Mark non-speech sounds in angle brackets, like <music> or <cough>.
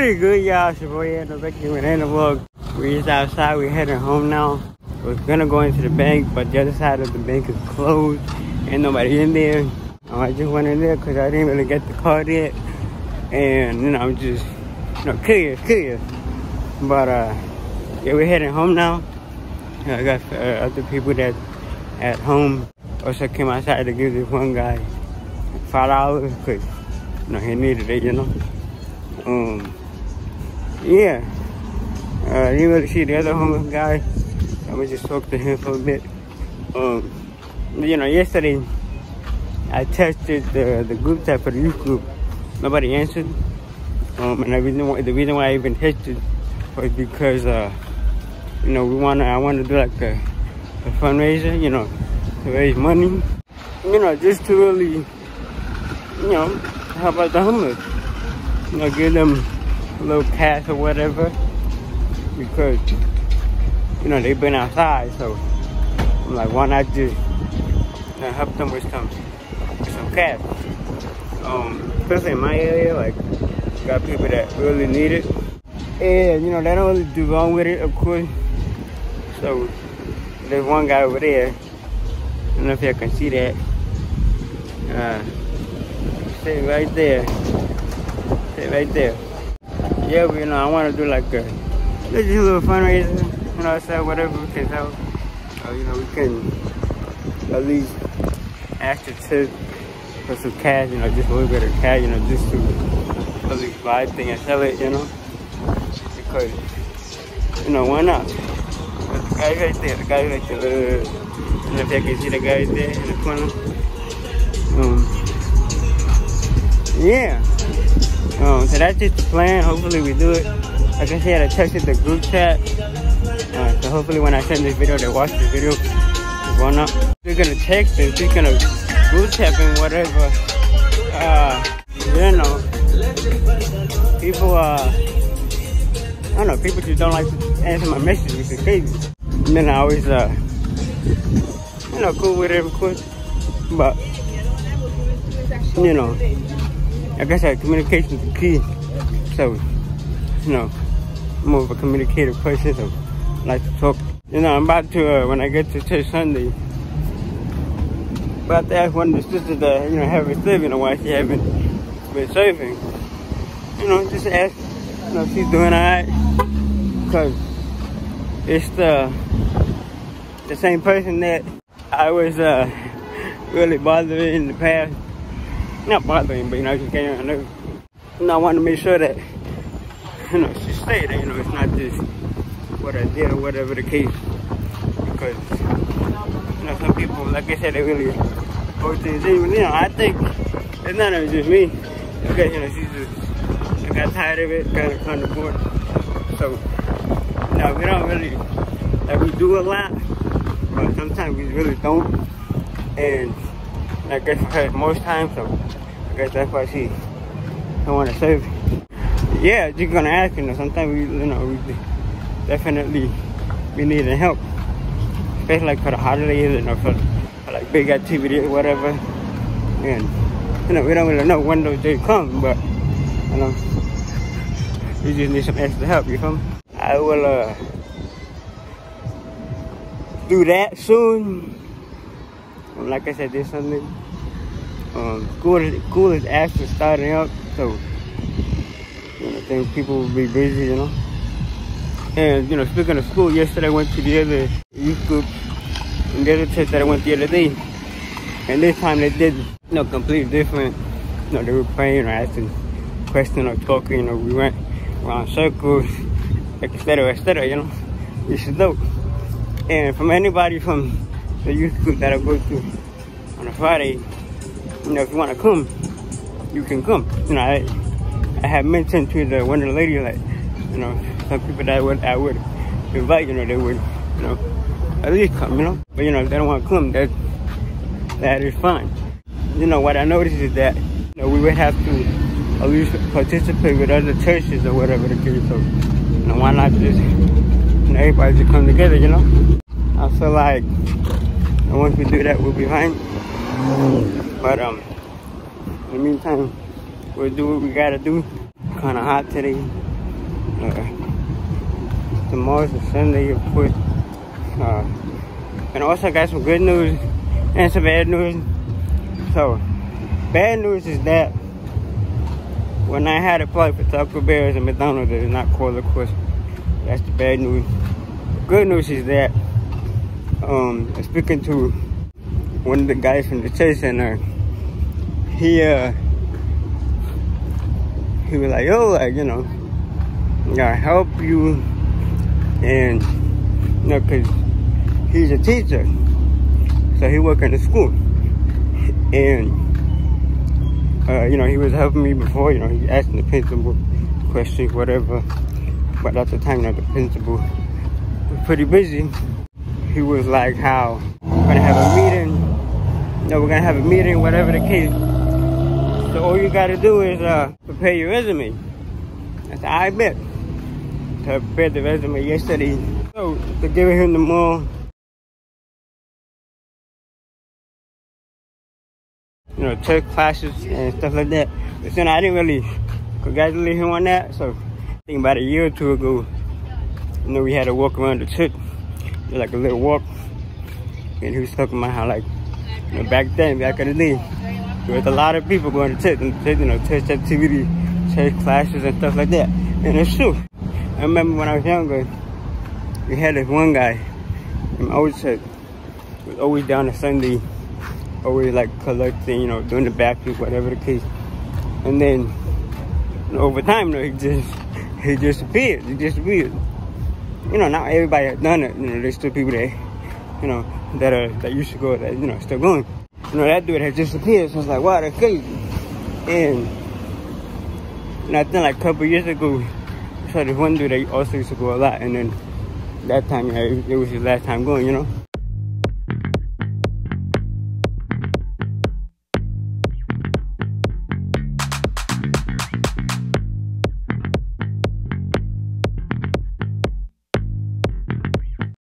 Pretty good, y'all. It's your boy Ed Becky with the vlog. We just outside. We're heading home now. We're gonna go into the bank, but the other side of the bank is closed. Ain't nobody in there. I just went in there because I didn't really get the card yet. And, you know, I'm just, you know, curious, curious. But, uh, yeah, we're heading home now. I got uh, other people that at home also came outside to give this one guy five dollars because you know he needed it, you know. Um, yeah. Uh, I didn't see the other homeless guy. I was just talk to him for a bit. Um, you know, yesterday I tested the the group chat for the youth group. Nobody answered. Um, and the reason why the reason why I even tested was because uh, you know we wanna I want to do like a, a fundraiser, you know, to raise money. You know, just to really, you know, help out the homeless. You know, give them little cash or whatever because you know they've been outside, so I'm like, why not just help them with some with some cash? Um, especially in my area, like got people that really need it, and you know they don't really do wrong with it, of course. So there's one guy over there. I don't know if y'all can see that. Uh, sit right there. Sit right there. Yeah, but, you know, I want to do like a, just a little fundraiser. You know, say whatever we can help. Uh, you know, we can at least ask the tip for some cash. You know, just a little bit of cash. You know, just to least buy things and sell it. You know, because you know why not? The guy right there, the guy right there. Uh, I don't know if you can see the guy there in the corner. Um, yeah. Um, so that's just the plan. Hopefully we do it. Like I said, I texted the group chat. Uh, so hopefully when I send this video, they watch the video. Why not? They're gonna text and they're gonna group chat and whatever. Uh, you know, people, uh, I don't know, people just don't like to answer my messages, is crazy. And then I always, uh, you know, cool with it, of course. But, you know, I said, communication is key. So, you know, I'm more of a communicative person, so I like to talk. You know, I'm about to, uh, when I get to church Sunday, about to ask one of the sisters that, you know, haven't served, you know, why she haven't been serving. You know, just ask, you know, if she's doing alright. Because it's the, the same person that I was, uh, <laughs> really bothering in the past not bothering, but you know, just getting on nerves. You know, I want to make sure that, you know, she stayed, you know, it's not just what I did or whatever the case. Because, you know, some people, like I said, they really go things in. You know, I think it's not even just me. Because, you know, she's just, got tired of it, kind of kind of bored. So, you know, we don't really, like, we do a lot, but sometimes we really don't. And, I guess most times, so I guess that's why she don't want to serve. Yeah, you're gonna ask, you know, sometimes we, you know, we definitely we need help, especially like for the holidays, you know, for, for like big activities or whatever. And you know, we don't really know when those days come, but you know, we just need some extra help. You feel me? I will uh, do that soon. Like I said, this Sunday, um, school is, school is actually starting up, so you know, I think people will be busy, you know. And you know, speaking of school, yesterday I went to the other youth group, and the other church that I went the other day, and this time they did, you know, completely different. You know, they were praying or asking questions or talking. You know, we went around circles, etc., etc. You know, which is dope. And from anybody from the youth group that I go to on a Friday, you know, if you want to come, you can come. You know, I, I have mentioned to the one the ladies, like, you know, some people that I would, I would invite, you know, they would, you know, at least come, you know. But, you know, if they don't want to come, that, that is fine. You know, what I noticed is that, you know, we would have to at least participate with other churches or whatever the case. So, you know, why not just, you know, everybody just come together, you know? I feel like and once we do that, we'll be fine. But um, in the meantime, we'll do what we gotta do. Kind of hot today. tomorrow's a Sunday, of course. Uh, and also got some good news and some bad news. So, bad news is that when I had a flight for Taco Bell and McDonald's, it is not called, of course. That's the bad news. Good news is that um, speaking to one of the guys from the church center, he uh, he was like, "Yo, like you know, I help you," and you know, cause he's a teacher, so he work in the school, and uh, you know, he was helping me before, you know, he asking the principal questions, whatever. But at the time, you know, the principal was pretty busy. He was like, how, we're gonna have a meeting, no we're gonna have a meeting, whatever the case. So all you gotta do is uh, prepare your resume. That's I bet. So I prepared the resume yesterday. So to give him the more you know, took classes and stuff like that. But then I didn't really congratulate him on that. So I think about a year or two ago, you know, we had to walk around the church, like a little walk. And he was talking about how like, you know, back then, back in the day, there was a lot of people going to church and you know, church activity, church classes and stuff like that. And it's true. I remember when I was younger, we had this one guy in old church, was always down on Sunday always like collecting, you know, doing the backflip, whatever the case. And then you know, over time, you know, he just <laughs> he disappeared. He disappeared. You know, not everybody has done it. You know, there's still people that you know that are that used to go that you know still going. You know, that dude has disappeared. So it's like, wow, that's crazy. And know, I think like a couple years ago, I saw this one dude that also used to go a lot, and then that time, it was his last time going. You know.